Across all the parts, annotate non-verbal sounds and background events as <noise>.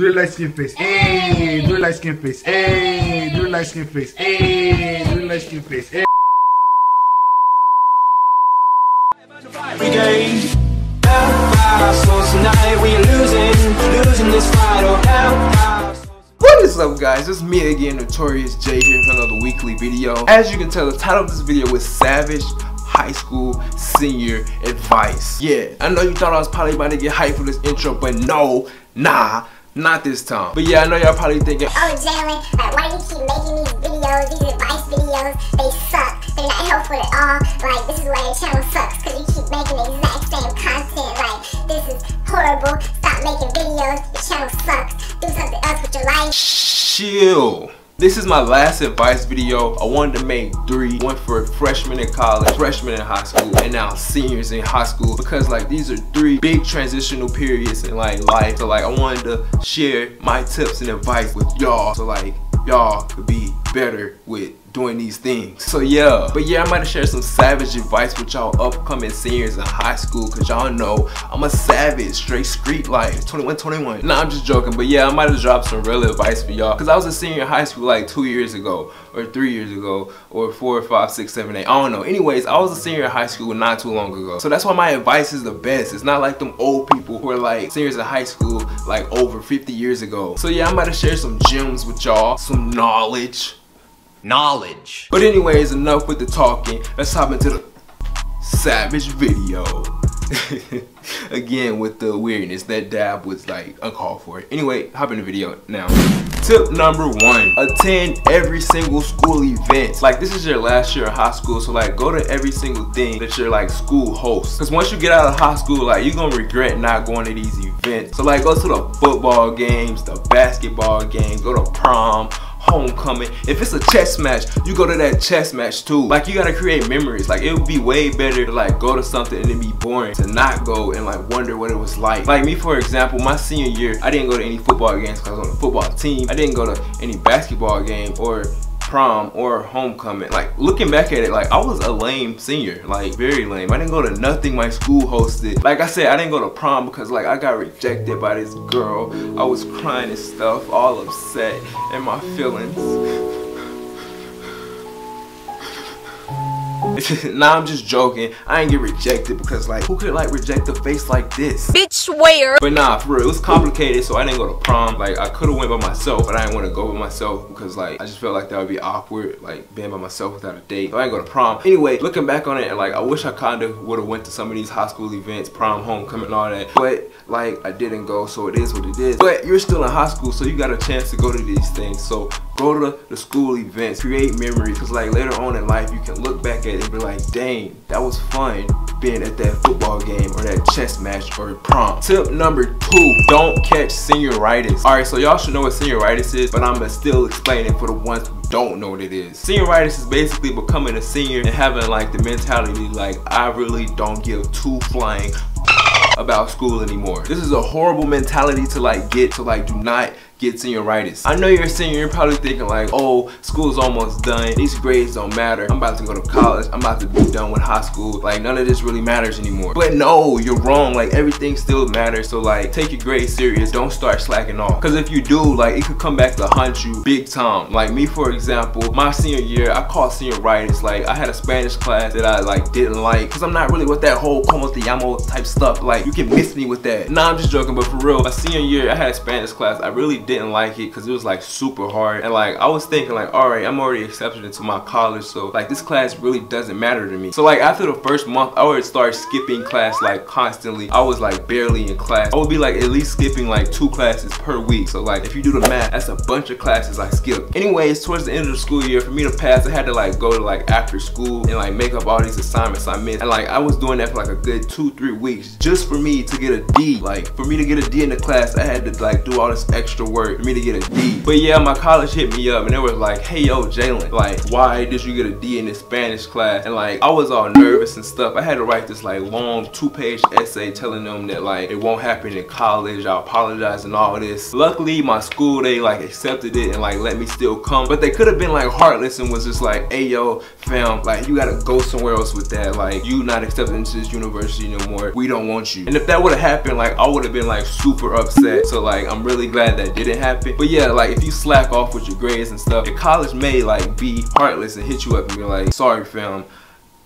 Do the light skin face. Eh, hey, do the light skin face. Eh, hey, do the light skin face. Eh, hey, do the light skin face. Hey. brigade. So tonight we losing, losing this fight. Oh, now, What is up guys, it's me again, Notorious J here for another weekly video. As you can tell, the title of this video was Savage High School Senior Advice. Yeah, I know you thought I was probably about to get hyped for this intro, but no, nah, not this time. But yeah, I know y'all probably thinking, Oh, Jalen, like, why do you keep making these videos, these advice videos? They suck. They're not helpful at all. Like, this is why your channel sucks, because you keep making the exact same content. Like, this is horrible. Stop making videos. Your channel sucks. Do something else with your life. chill. This is my last advice video. I wanted to make three. One for freshmen in college, freshmen in high school, and now seniors in high school. Because like these are three big transitional periods in like life. So like I wanted to share my tips and advice with y'all. So like y'all could be better with doing these things. So yeah, but yeah, I might have shared some savage advice with y'all upcoming seniors in high school cause y'all know I'm a savage, straight street life, 21, 21. Nah, I'm just joking, but yeah, I might have dropped some real advice for y'all cause I was a senior in high school like two years ago or three years ago or four, five, six, seven, eight. I don't know. Anyways, I was a senior in high school not too long ago. So that's why my advice is the best. It's not like them old people who are like seniors in high school like over 50 years ago. So yeah, I might have shared some gems with y'all, some knowledge. Knowledge. But anyways, enough with the talking. Let's hop into the savage video. <laughs> Again with the weirdness. That dab was like uncalled for. Anyway, hop in the video now. Tip number one, attend every single school event. Like this is your last year of high school, so like go to every single thing that your like school hosts. Cause once you get out of high school, like you're gonna regret not going to these events. So like go to the football games, the basketball game, go to prom, homecoming. If it's a chess match, you go to that chess match too. Like you gotta create memories. Like it would be way better to like go to something and be boring to not go and like wonder what it was like. Like me for example, my senior year, I didn't go to any football games because I was on the football team. I didn't go to any basketball game or prom or homecoming. Like looking back at it, like I was a lame senior, like very lame. I didn't go to nothing my school hosted. Like I said, I didn't go to prom because like I got rejected by this girl. I was crying and stuff, all upset and my feelings. <laughs> nah, I'm just joking. I ain't get rejected because like who could like reject a face like this? Bitch, where? But nah, for real, it was complicated, so I didn't go to prom. Like, I could've went by myself, but I didn't want to go by myself because, like, I just felt like that would be awkward, like, being by myself without a date. So I didn't go to prom. Anyway, looking back on it, like, I wish I kinda would've went to some of these high school events, prom, homecoming, and all that. But, like, I didn't go, so it is what it is. But you're still in high school, so you got a chance to go to these things. So go to the school events, create memories, because, like, later on in life, you can look back at it and be like, dang, that was fun being at that football game or that chess match or prom. Tip number two, don't catch senioritis. All right, so y'all should know what senioritis is, but I'm gonna still explain it for the ones who don't know what it is. Senioritis is basically becoming a senior and having like the mentality like, I really don't give two flying about school anymore. This is a horrible mentality to like get to like do not get senioritis. I know you're a senior, you're probably thinking like, oh, school's almost done. These grades don't matter. I'm about to go to college. I'm about to be done with high school. Like none of this really matters anymore. But no, you're wrong. Like everything still matters. So like take your grades serious. Don't start slacking off. Cause if you do, like it could come back to haunt you big time. Like me, for example, my senior year, I caught senioritis. Like I had a Spanish class that I like didn't like. Cause I'm not really with that whole como te llamo type stuff. Like you can miss me with that. Nah, I'm just joking. But for real, my senior year, I had a Spanish class. I really didn't like it because it was like super hard. And like I was thinking like all right I'm already accepted into my college so like this class really doesn't matter to me. So like after the first month I would start skipping class like constantly. I was like barely in class. I would be like at least skipping like two classes per week. So like if you do the math that's a bunch of classes I skipped. Anyways towards the end of the school year for me to pass I had to like go to like after school and like make up all these assignments I missed. And like I was doing that for like a good two three weeks just for me to get a D. Like for me to get a D in the class I had to like do all this extra work work for me to get a D. But yeah, my college hit me up and it was like, hey yo, Jalen, like why did you get a D in this Spanish class? And like I was all nervous and stuff. I had to write this like long two-page essay telling them that like it won't happen in college. I apologize and all this. Luckily, my school they like accepted it and like let me still come. But they could have been like heartless and was just like, hey yo, fam, like you gotta go somewhere else with that. Like you not accepted into this university no more. We don't want you. And if that would have happened, like I would have been like super upset. So like I'm really glad that didn't happen. But yeah, like if you slack off with your grades and stuff, the college may like be heartless and hit you up and be like, sorry fam,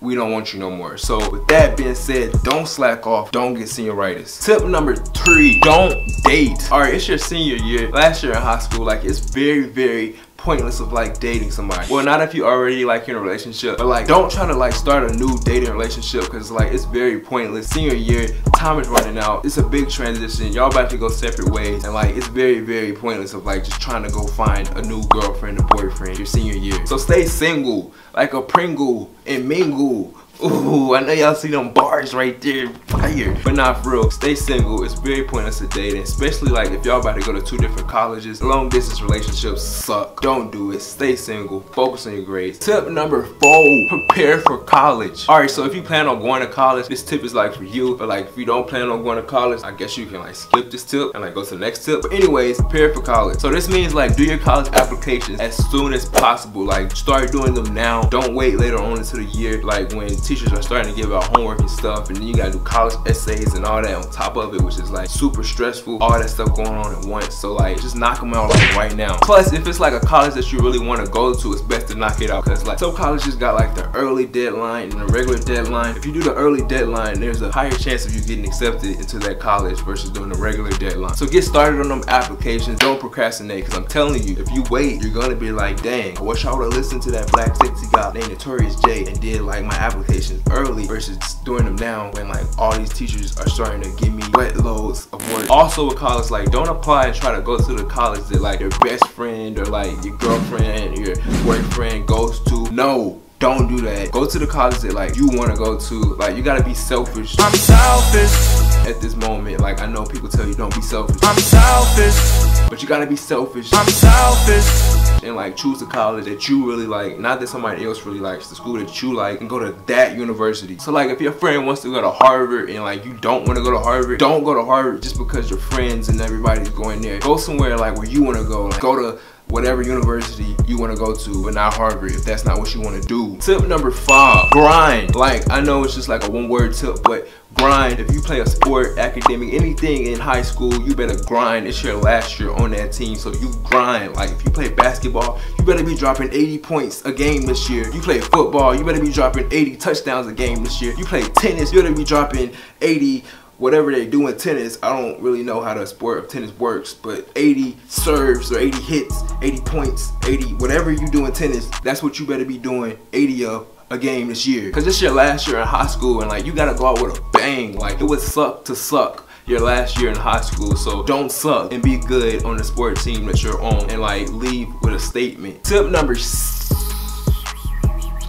we don't want you no more. So with that being said, don't slack off, don't get senioritis. Tip number three, don't date. All right, it's your senior year, last year in high school, like it's very, very pointless of like dating somebody. Well, not if you already like in a relationship, but like don't try to like start a new dating relationship because like it's very pointless. Senior year, time is running out. It's a big transition. Y'all about to go separate ways and like it's very, very pointless of like just trying to go find a new girlfriend or boyfriend your senior year. So stay single like a Pringle and mingle Ooh, I know y'all see them bars right there, fire. But not for real, stay single. It's very pointless to dating, especially like if y'all about to go to two different colleges. Long distance relationships suck. Don't do it. Stay single. Focus on your grades. Tip number four, prepare for college. All right, so if you plan on going to college, this tip is like for you. But like if you don't plan on going to college, I guess you can like skip this tip and like go to the next tip. But anyways, prepare for college. So this means like do your college applications as soon as possible. Like start doing them now. Don't wait later on into the year. Like when teachers are starting to give out homework and stuff and then you gotta do college essays and all that on top of it which is like super stressful all that stuff going on at once. So like just knock them out like right now. Plus if it's like a college that you really want to go to it's best to knock it out because like some colleges got like the early deadline and the regular deadline. If you do the early deadline there's a higher chance of you getting accepted into that college versus doing the regular deadline. So get started on them applications. Don't procrastinate because i'm telling you if you wait you're gonna be like dang i wish i would have listened to that black sexy guy named notorious j and did like my application early versus doing them now when like all these teachers are starting to give me wet loads of work. Also with college, like don't apply and try to go to the college that like your best friend or like your girlfriend or your boyfriend goes to. No, don't do that. Go to the college that like you want to go to. Like you gotta be selfish. I'm selfish. At this moment, like I know people tell you don't be selfish. I'm selfish. But you gotta be selfish. I'm selfish. And like choose a college that you really like, not that somebody else really likes, the school that you like, and go to that university. So like if your friend wants to go to Harvard and like you don't want to go to Harvard, don't go to Harvard just because your friends and everybody's going there. Go somewhere like where you want to go. Like, go to whatever university you want to go to, but not Harvard if that's not what you want to do. Tip number five, grind. Like, I know it's just like a one word tip, but grind. If you play a sport, academic, anything in high school, you better grind. It's your last year on that team, so you grind. Like, if you play basketball, you better be dropping 80 points a game this year. You play football, you better be dropping 80 touchdowns a game this year. You play tennis, you better be dropping 80 whatever they do in tennis, I don't really know how the sport of tennis works, but 80 serves or 80 hits, 80 points, 80, whatever you do in tennis, that's what you better be doing 80 of a game this year. Cause this your last year in high school and like you gotta go out with a bang. Like it would suck to suck your last year in high school. So don't suck and be good on the sport team that you're on and like leave with a statement. Tip number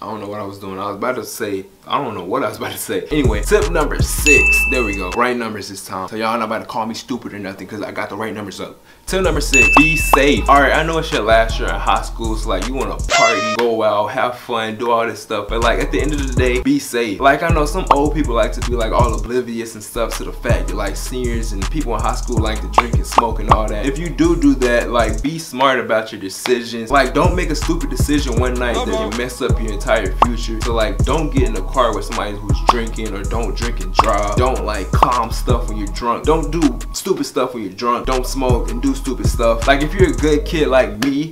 I don't know what I was doing. I was about to say, I don't know what I was about to say. Anyway, tip number six. There we go. Right numbers this time. So y'all not about to call me stupid or nothing because I got the right numbers up. Tip number six, be safe. All right, I know it's your last year in high school, so like you want to party, go out, have fun, do all this stuff. But like at the end of the day, be safe. Like I know some old people like to be like all oblivious and stuff to the fact that like seniors and people in high school like to drink and smoke and all that. If you do do that, like be smart about your decisions. Like don't make a stupid decision one night that you mess up your entire future. So like don't get in a car with somebody who's drinking or don't drink and drive. Don't like calm stuff when you're drunk. Don't do stupid stuff when you're drunk. Don't smoke and do stupid stuff. Like if you're a good kid like me,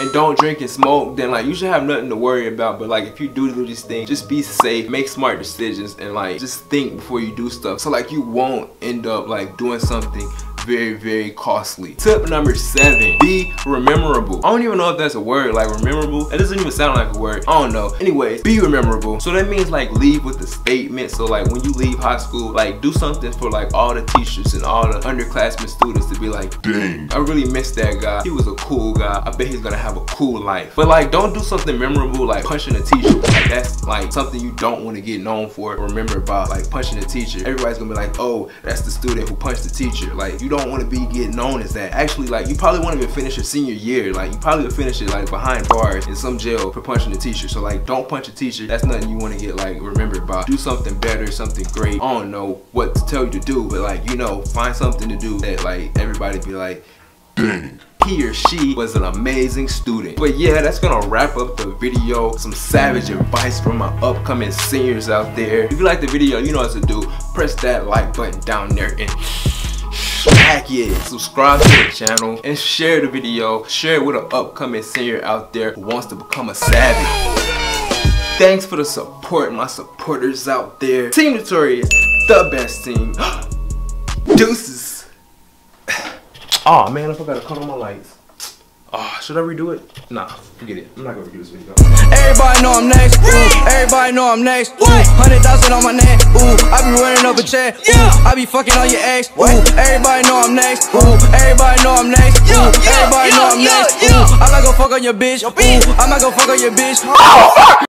and don't drink and smoke, then like you should have nothing to worry about. But like if you do do these things, just be safe, make smart decisions, and like just think before you do stuff. So like you won't end up like doing something very, very costly. Tip number seven, be rememberable. I don't even know if that's a word, like rememberable. It doesn't even sound like a word. I don't know. Anyways, be rememberable. So that means like leave with a statement. So like when you leave high school, like do something for like all the teachers and all the underclassmen students to be like, dang, I really miss that guy. He was a cool guy. I bet he's gonna have a cool life. But like don't do something memorable like punching a teacher. Like that's like something you don't want to get known for, remembered about like punching a teacher. Everybody's gonna be like, oh, that's the student who punched the teacher. Like you don't want to be getting known as that. Actually, like you probably won't even finish your senior year. Like you probably will finish it like behind bars in some jail for punching a teacher. So like don't punch a teacher. That's nothing you want to get like remembered by. Do something better, something great. I don't know what to tell you to do, but like you know, find something to do that like everybody be like <clears throat> he or she was an amazing student. But yeah, that's gonna wrap up the video. Some savage advice from my upcoming seniors out there. If you like the video, you know what to do. Press that like button down there and Subscribe to the channel and share the video. Share it with an upcoming senior out there who wants to become a savage. Thanks for the support, my supporters out there. Team Notorious, the best team. <gasps> Deuces. Oh <sighs> man, I forgot to cut on my lights. Oh, should I redo it? Nah, forget it. I'm not gonna redo this video. Everybody know I'm next. Ooh, everybody know I'm next. Ooh, hundred thousand on my neck. Ooh, I be running up a check. Ooh, I be fucking on your ex. Ooh, everybody know I'm next. Ooh, everybody know I'm next. Ooh, everybody know I'm next. Ooh, I might go fuck on your bitch. Ooh, I might go fuck on your bitch. Oh,